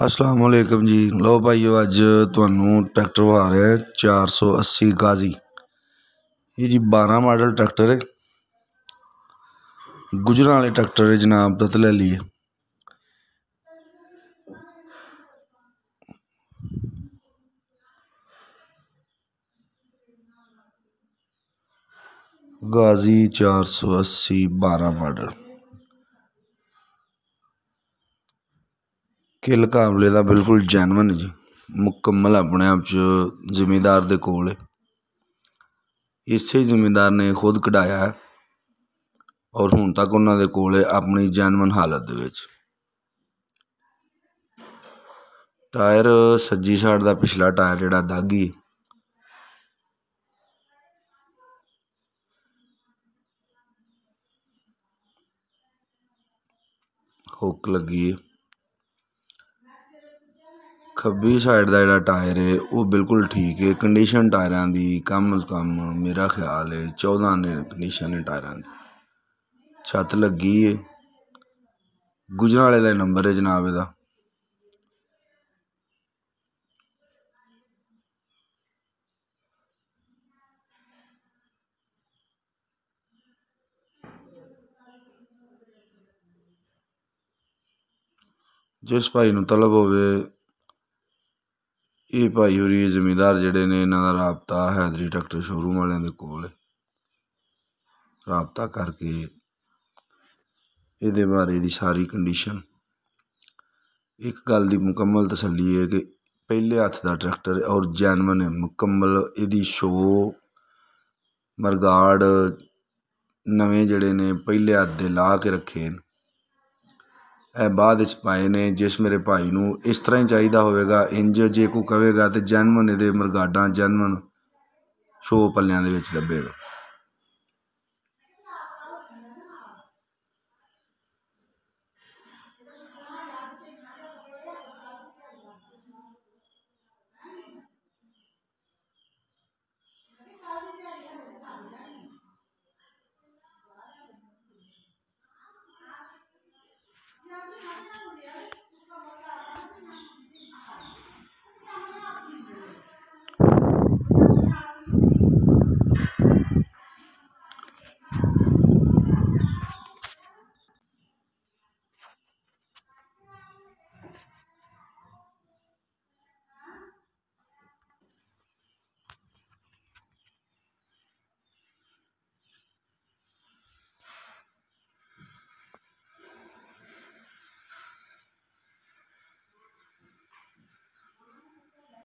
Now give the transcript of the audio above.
ਅਸਲਾਮ ਵਾਲੇਕਮ ਜੀ ਲਓ ਭਾਈਓ ਅੱਜ ਤੁਹਾਨੂੰ ਟਰੈਕਟਰ ਆ ਰਿਹਾ 480 ਗਾਜ਼ੀ ਇਹ ਜੀ 12 ਮਾਡਲ ਟਰੈਕਟਰ ਹੈ ਗੁਜਰਾਂ ਵਾਲੇ ਟਰੈਕਟਰ ਹੈ ਜਨਾਬ ਤਤ ਲੈ ਲਈਏ ਗਾਜ਼ੀ 480 12 ਮਾਡਲ ਕਿਲ ਕਾਬਲੇ ਦਾ ਬਿਲਕੁਲ ਜੈਨੂਨ ਜੀ, ਮੁਕੰਮਲ ਆਪਣੇ ਆਪ 'ਚ ਜ਼ਿਮੀਦਾਰ ਦੇ ਕੋਲ ਹੈ ਇਸੇ ਜ਼ਿਮੀਂਦਾਰ ਨੇ ਖੁਦ ਕਢਾਇਆ ਹੈ ਔਰ ਹੁਣ ਤੱਕ ਉਹਨਾਂ ਦੇ ਕੋਲ ਹੈ ਆਪਣੀ ਜੈਨੂਨ ਹਾਲਤ ਦੇ ਵਿੱਚ। ਟਾਇਰ ਸੱਜੀ ਸਾਈਡ ਦਾ ਪਿਛਲਾ ਟਾਇਰ ਜਿਹੜਾ ਦਾਗੀ ਹੁੱਕ ਲੱਗੀ ਹੈ ਖੱਬੀ ਸਾਈਡ ਦਾ ਜਿਹੜਾ ਟਾਇਰ ਹੈ ਉਹ ਬਿਲਕੁਲ ਠੀਕ ਹੈ ਕੰਡੀਸ਼ਨ ਟਾਇਰਾਂ ਦੀ ਕਮ ਅਜ਼ ਕਮ ਮੇਰਾ ਖਿਆਲ ਏ 14 ਨੇ ਕੰਡੀਸ਼ਨ ਹੈ ਟਾਇਰਾਂ ਦੀ। ਛੱਤ ਲੱਗੀ ਹੈ ਗੁਜਰਾਂ ਵਾਲੇ ਦਾ ਨੰਬਰ ਹੈ ਜਨਾਬ ਇਹਦਾ। ਜਿਸ ਭਾਈ ਨੂੰ ਤਲਬ ਹੋਵੇ ਇਹ ਭਾਈ ਹੋਰੀ ਜ਼ਿਮੀਂਦਾਰ ਜਿਹੜੇ ਨੇ, ਇਹਨਾਂ ਦਾ ਰਾਬਤਾ ਹੈਦਰੀ ਟਰੈਕਟਰ ਸ਼ੋਰੂਮ ਵਾਲਿਆਂ ਦੇ ਕੋਲ। ਰਾਬਤਾ ਕਰਕੇ ਇਹਦੇ ਬਾਰੇ ਦੀ ਸਾਰੀ ਕੰਡੀਸ਼ਨ ਇੱਕ ਗੱਲ ਦੀ ਮੁਕੰਮਲ ਤਸੱਲੀ ਹੈ ਕਿ ਪਹਿਲੇ ਹੱਥ ਦਾ ਟਰੈਕਟਰ ਔਰ ਜੈਨੂਨ ਹੈ, ਮੁਕੰਮਲ ਇਹਦੀ ਸ਼ੋ ਮਰਗਾੜ ਨਵੇਂ ਜਿਹੜੇ ਨੇ, ਪਹਿਲੇ ਹੱਥ ਦੇ ਲਾ ਕੇ ਰੱਖੇ ਨੇ ਬਾਅਦ ਵਿੱਚ ਪਾਏ ਨੇ ਜਿਸ ਮੇਰੇ ਭਾਈ ਨੂੰ ਇਸ ਤਰ੍ਹਾਂ ਹੀ ਚਾਹੀਦਾ ਹੋਵੇਗਾ, ਇੰਜ ਜੇ ਕੋਈ ਕਵੇਗਾ ਤਾਂ ਜੈਨੂਨ ਇਹਦੇ ਮਰਗਾਡਾਂ ਜੈਨੂਨ ਸ਼ੋ ਪੱਲਿਆਂ ਦੇ ਵਿੱਚ ਲੱਭੇਗਾ।